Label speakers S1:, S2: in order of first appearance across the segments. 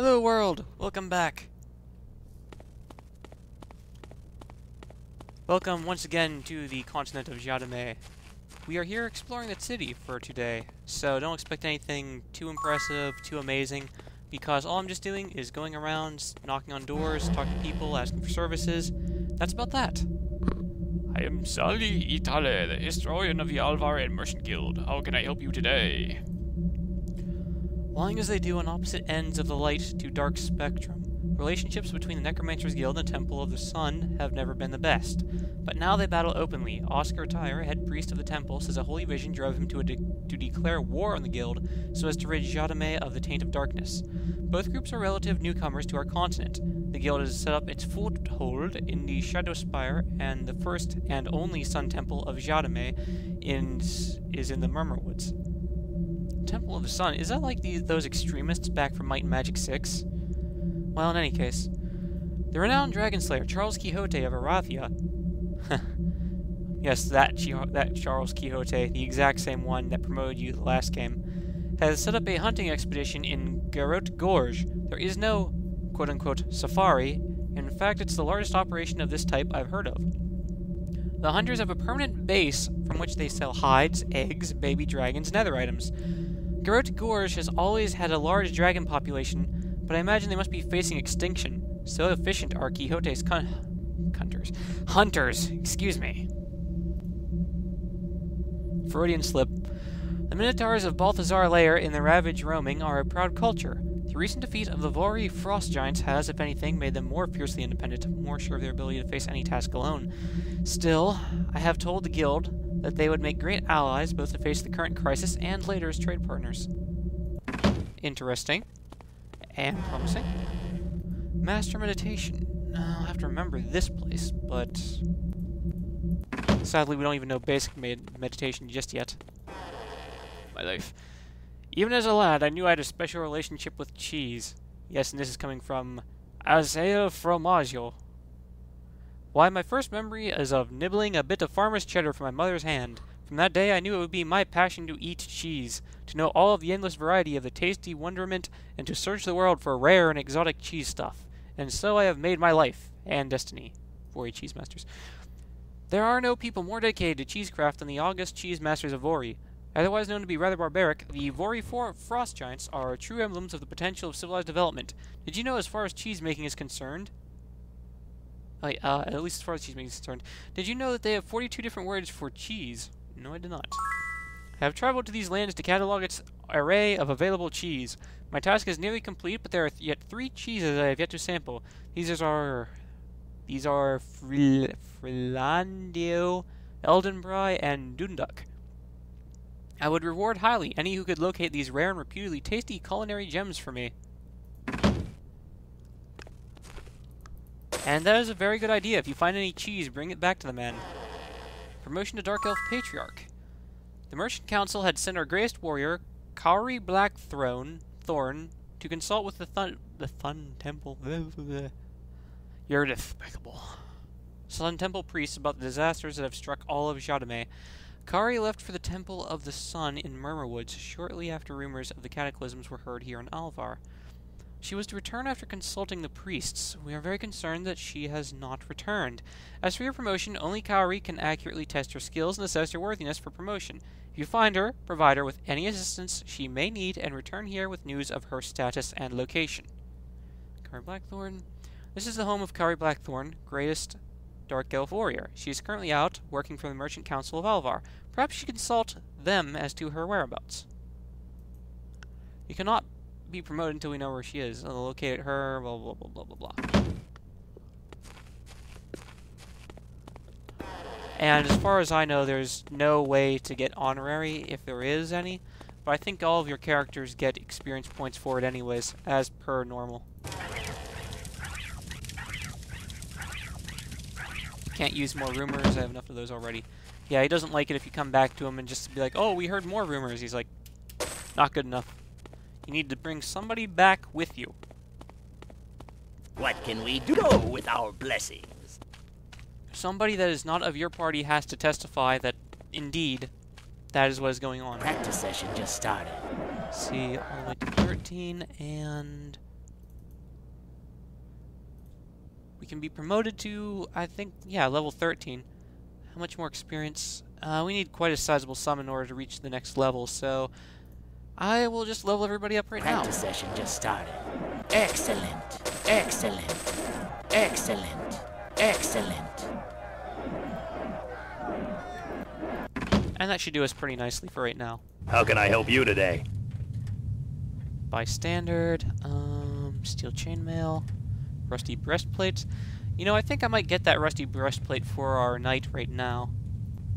S1: Hello world! Welcome back! Welcome once again to the continent of Jadame. We are here exploring the city for today, so don't expect anything too impressive, too amazing, because all I'm just doing is going around, knocking on doors, talking to people, asking for services. That's about that.
S2: I am Sali Itale, the historian of the Alvar and Merchant Guild. How can I help you today?
S1: Lying as they do on opposite ends of the light to dark spectrum, relationships between the Necromancers Guild and the Temple of the Sun have never been the best. But now they battle openly. Oscar Tyre, head priest of the temple, says a holy vision drove him to, de- to declare war on the guild so as to rid Jadame of the taint of darkness. Both groups are relative newcomers to our continent. The guild has set up its foothold in the Shadow Spire, and the first and only Sun Temple of Jadame in, is in the Murmur Woods. Temple of the Sun. Is that like the, those extremists back from Might and Magic 6? Well, in any case, the renowned dragon slayer Charles Quixote of Arathia. yes, that, that Charles Quixote, the exact same one that promoted you the last game, has set up a hunting expedition in Garrote Gorge. There is no quote unquote safari. In fact, it's the largest operation of this type I've heard of. The hunters have a permanent base from which they sell hides, eggs, baby dragons, and other items. Garrote Gorge has always had a large dragon population, but I imagine they must be facing extinction. So efficient are Quixote's hunters. Hunters, excuse me. Freudian slip. The Minotaurs of Balthazar Lair in the Ravage roaming are a proud culture. The recent defeat of the Vori Frost Giants has, if anything, made them more fiercely independent, more sure of their ability to face any task alone. Still, I have told the Guild that they would make great allies both to face the current crisis and later as trade partners. Interesting. And promising. Master Meditation. I'll have to remember this place, but... Sadly, we don't even know basic med meditation just yet. My life. Even as a lad, I knew I had a special relationship with cheese. Yes, and this is coming from Azea Fromaggio. Why, my first memory is of nibbling a bit of farmer's cheddar from my mother's hand. From that day, I knew it would be my passion to eat cheese, to know all of the endless variety of the tasty wonderment, and to search the world for rare and exotic cheese stuff. And so I have made my life and destiny. Vori Cheese Masters. There are no people more dedicated to cheesecraft than the august cheese masters of Vori. Otherwise known to be rather barbaric, the Vori Frost Giants are true emblems of the potential of civilized development. Did you know, as far as cheese making is concerned, uh, at least as far as cheese making is concerned, did you know that they have 42 different words for cheese? No, I did not. I have traveled to these lands to catalog its array of available cheese. My task is nearly complete, but there are th yet three cheeses I have yet to sample. These are... These are Fril Frilandio, Eldenbrai, and Dunduk. I would reward highly any who could locate these rare and reputedly tasty culinary gems for me. And that is a very good idea. If you find any cheese, bring it back to the man. Promotion to Dark Elf Patriarch. The Merchant Council had sent our greatest warrior, Kauri Blackthorn, Thorn, to consult with the Thun, the Thun Temple. You're despicable. Sun Temple priests about the disasters that have struck all of Jadame. Kari left for the Temple of the Sun in Murmurwoods shortly after rumors of the cataclysms were heard here in Alvar. She was to return after consulting the priests. We are very concerned that she has not returned. As for your promotion, only Kauri can accurately test your skills and assess your worthiness for promotion. If you find her, provide her with any assistance she may need and return here with news of her status and location. Kari Blackthorn. This is the home of Kari Blackthorn, greatest Dark Elf warrior. She is currently out, working for the Merchant Council of Alvar. Perhaps you can consult them as to her whereabouts. You cannot be promoted until we know where she is. I'll locate her, blah, blah, blah, blah, blah, blah. And as far as I know, there's no way to get honorary, if there is any. But I think all of your characters get experience points for it anyways, as per normal. Can't use more rumors, I have enough of those already. Yeah, he doesn't like it if you come back to him and just be like, oh, we heard more rumors. He's like, not good enough. You need to bring somebody back with you.
S3: What can we do with our blessings?
S1: Somebody that is not of your party has to testify that, indeed, that is what is going on.
S3: Practice session just started.
S1: Let's see, all the way to 13, and... we can be promoted to, I think, yeah, level 13. How much more experience? Uh, we need quite a sizable sum in order to reach the next level, so I will just level everybody up right now.
S3: Practice session just started. Excellent. Excellent. Excellent. Excellent.
S1: And that should do us pretty nicely for right now.
S3: How can I help you today?
S1: By standard, um, steel chainmail, rusty breastplates. You know, I think I might get that rusty breastplate for our knight right now.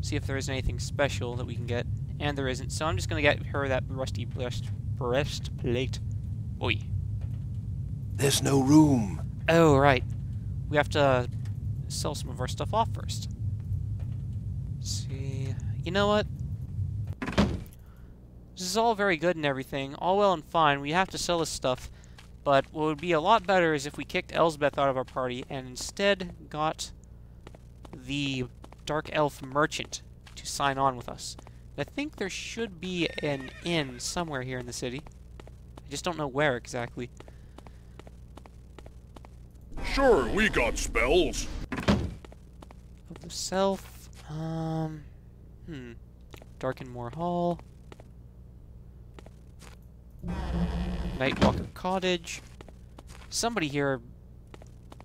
S1: See if there is anything special that we can get. And there isn't, so I'm just gonna get her that rusty breast breastplate. Oi.
S4: There's no room.
S1: Oh, right. We have to sell some of our stuff off first. Let's see. You know what? This is all very good and everything, all well and fine. We have to sell this stuff. But what would be a lot better is if we kicked Elsbeth out of our party and instead got the Dark Elf Merchant to sign on with us. I think there should be an inn somewhere here in the city. I just don't know where exactly.
S4: Sure, we got spells.
S1: Of the self, um, hmm, Darkenmore Hall, Nightwalker Cottage. Somebody here.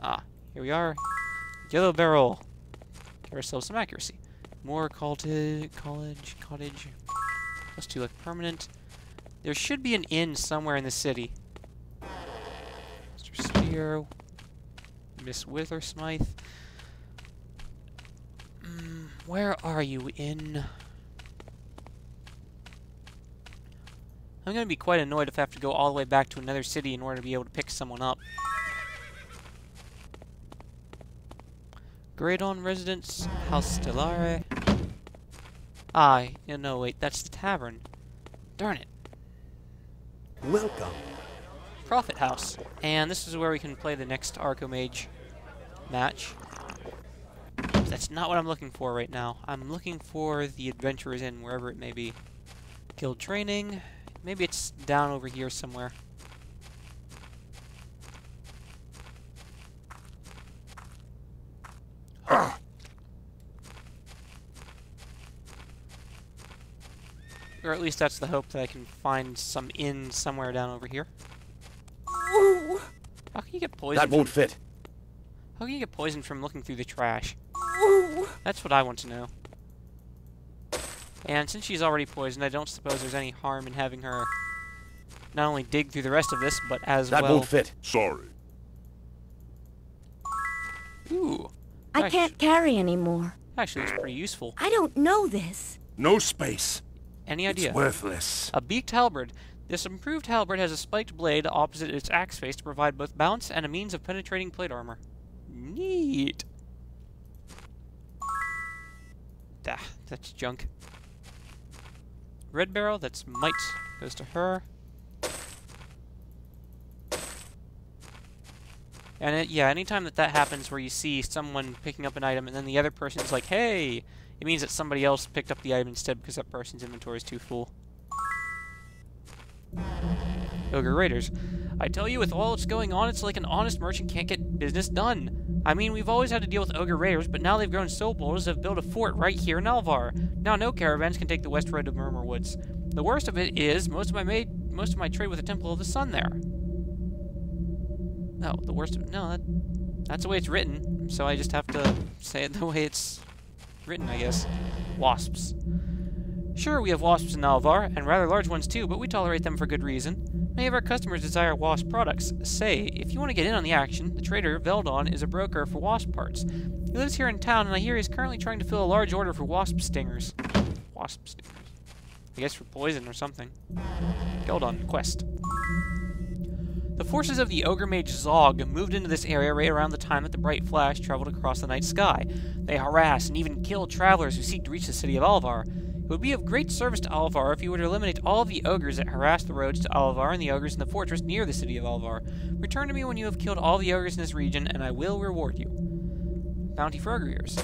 S1: Ah, here we are. Yellow Barrel. Give ourselves some accuracy. More college, college, cottage. Plus two like permanent. There should be an inn somewhere in the city. Mr. Spear. Miss Withersmith. Mm, where are you in? I'm going to be quite annoyed if I have to go all the way back to another city in order to be able to pick someone up. Gradon Residence, House Stellare. Ah, yeah, no, wait, that's the tavern. Darn it.
S4: Welcome.
S1: Prophet House. And this is where we can play the next Arcomage match. That's not what I'm looking for right now. I'm looking for the Adventurers Inn, wherever it may be. Guild Training. Maybe it's down over here somewhere. Or at least that's the hope that I can find some inn somewhere down over here. Ooh. How can you get poisoned?
S4: That won't
S1: from,
S4: fit.
S1: How can you get poisoned from looking through the trash? Ooh. That's what I want to know. And since she's already poisoned, I don't suppose there's any harm in having her not only dig through the rest of this, but as
S4: That
S1: well.
S4: won't fit. Sorry.
S1: Ooh,
S5: I can't carry anymore.
S1: actually, it's pretty useful.
S5: I don't know this.
S4: No space.
S1: Any idea?
S4: It's worthless.
S1: A beaked halberd. This improved halberd has a spiked blade opposite its axe face to provide both balance and a means of penetrating plate armor. Neat. Ah, that's junk. Red barrel, that's might. Goes to her. And it, yeah, anytime that that happens where you see someone picking up an item and then the other person's like, hey, it means that somebody else picked up the item instead because that person's inventory is too full. Ogre Raiders. I tell you, with all that's going on, it's like an honest merchant can't get business done. I mean, we've always had to deal with Ogre Raiders, but now they've grown so bold as to have built a fort right here in Alvar. Now no caravans can take the west road to Murmur Woods. The worst of it is, most of my made, most of my trade with the Temple of the Sun there. No, the worst of no, that, that's the way it's written, so I just have to say it the way it's written, I guess. Wasps. Sure, we have wasps in Alvar, and rather large ones too, but we tolerate them for good reason. Many of our customers desire wasp products. Say, if you want to get in on the action, the trader, Veldon, is a broker for wasp parts. He lives here in town, and I hear he's currently trying to fill a large order for wasp stingers. Wasp stingers. I guess for poison or something. Veldon, quest. The forces of the Ogre Mage Zog moved into this area right around the time that the bright flash traveled across the night sky. They harass and even kill travelers who seek to reach the city of Alvar. It would be of great service to Alvar if you to eliminate all of the ogres that harass the roads to Alvar and the ogres in the fortress near the city of Alvar. Return to me when you have killed all the ogres in this region, and I will reward you. Bounty for ogre ears.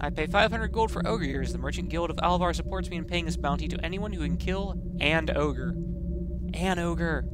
S1: I pay 500 gold for ogre ears. The Merchant Guild of Alvar supports me in paying this bounty to anyone who can kill and ogre. An ogre.